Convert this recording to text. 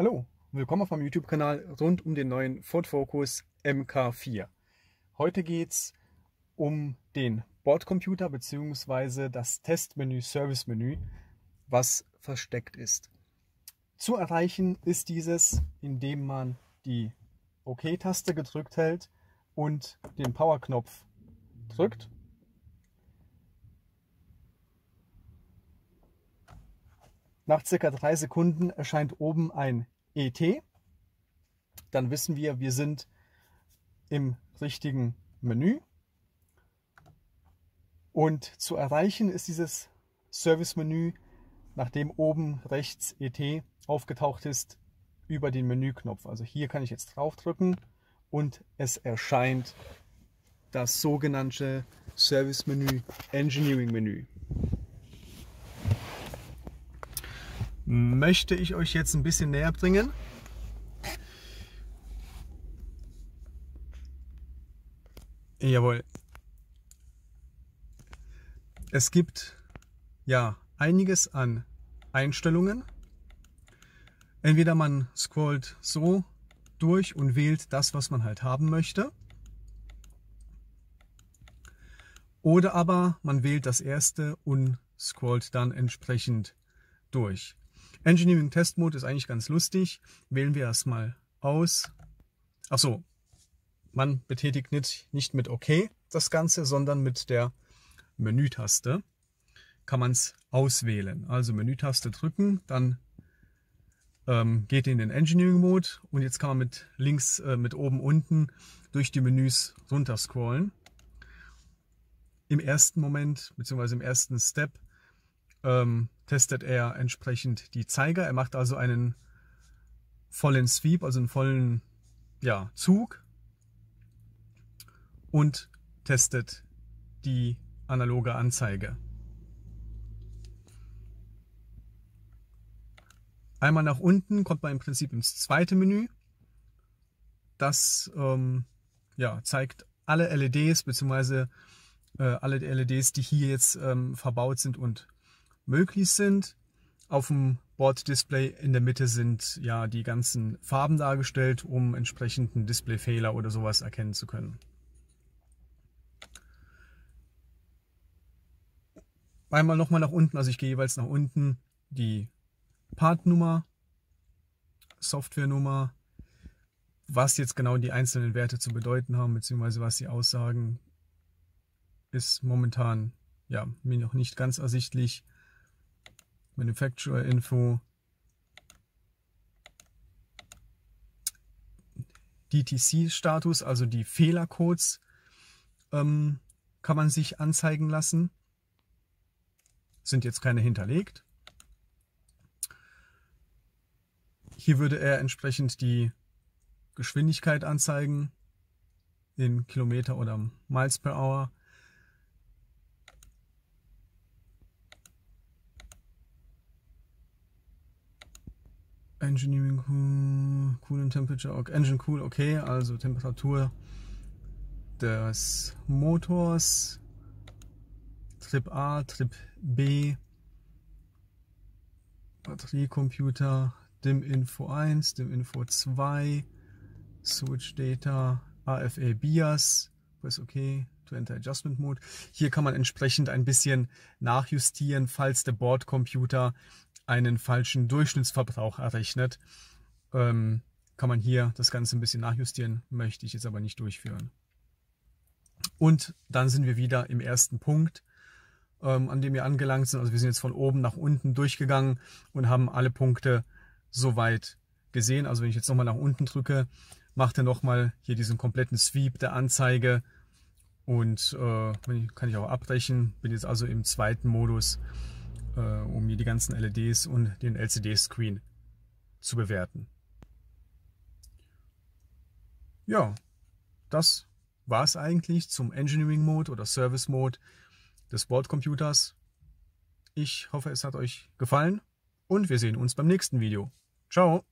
Hallo, willkommen auf meinem YouTube-Kanal rund um den neuen Ford Focus MK4. Heute geht es um den Bordcomputer bzw. das Testmenü, Service-Menü, was versteckt ist. Zu erreichen ist dieses, indem man die OK-Taste gedrückt hält und den Power-Knopf drückt. Nach circa drei Sekunden erscheint oben ein ET. Dann wissen wir, wir sind im richtigen Menü. Und zu erreichen ist dieses Service-Menü, nachdem oben rechts ET aufgetaucht ist, über den Menüknopf. Also hier kann ich jetzt draufdrücken und es erscheint das sogenannte Service-Menü, Engineering-Menü. Möchte ich euch jetzt ein bisschen näher bringen. Jawohl. Es gibt ja einiges an Einstellungen. Entweder man scrollt so durch und wählt das, was man halt haben möchte. Oder aber man wählt das erste und scrollt dann entsprechend durch. Engineering Test Mode ist eigentlich ganz lustig. Wählen wir erstmal aus. Achso, man betätigt nicht, nicht mit OK das Ganze, sondern mit der Menütaste kann man es auswählen. Also Menütaste drücken, dann ähm, geht in den Engineering Mode und jetzt kann man mit links, äh, mit oben, unten durch die Menüs runter scrollen. Im ersten Moment, beziehungsweise im ersten Step, ähm, testet er entsprechend die Zeiger. Er macht also einen vollen Sweep, also einen vollen ja, Zug und testet die analoge Anzeige. Einmal nach unten kommt man im Prinzip ins zweite Menü. Das ähm, ja, zeigt alle LEDs bzw. Äh, alle LEDs, die hier jetzt ähm, verbaut sind und möglich sind. Auf dem Borddisplay in der Mitte sind ja die ganzen Farben dargestellt, um entsprechenden Displayfehler oder sowas erkennen zu können. Einmal nochmal nach unten, also ich gehe jeweils nach unten, die Partnummer, Softwarenummer, was jetzt genau die einzelnen Werte zu bedeuten haben, beziehungsweise was sie aussagen, ist momentan ja, mir noch nicht ganz ersichtlich. Manufacturer Info, DTC-Status, also die Fehlercodes, ähm, kann man sich anzeigen lassen. Sind jetzt keine hinterlegt. Hier würde er entsprechend die Geschwindigkeit anzeigen in Kilometer oder Miles per Hour. Engineering cool, Cooling Temperature, okay. Engine Cool, okay, also Temperatur des Motors, Trip A, Trip B, Batteriecomputer, DIM Info 1, DIM Info 2, Switch Data, AFA BIAS, Press OK, to enter Adjustment Mode. Hier kann man entsprechend ein bisschen nachjustieren, falls der Bordcomputer einen falschen Durchschnittsverbrauch errechnet, ähm, kann man hier das Ganze ein bisschen nachjustieren, möchte ich jetzt aber nicht durchführen. Und dann sind wir wieder im ersten Punkt, ähm, an dem wir angelangt sind. Also wir sind jetzt von oben nach unten durchgegangen und haben alle Punkte soweit gesehen. Also wenn ich jetzt nochmal nach unten drücke, macht er nochmal hier diesen kompletten Sweep der Anzeige und äh, kann ich auch abbrechen. Bin jetzt also im zweiten Modus um hier die ganzen LEDs und den LCD-Screen zu bewerten. Ja, das war es eigentlich zum Engineering Mode oder Service Mode des Bordcomputers. Ich hoffe, es hat euch gefallen und wir sehen uns beim nächsten Video. Ciao!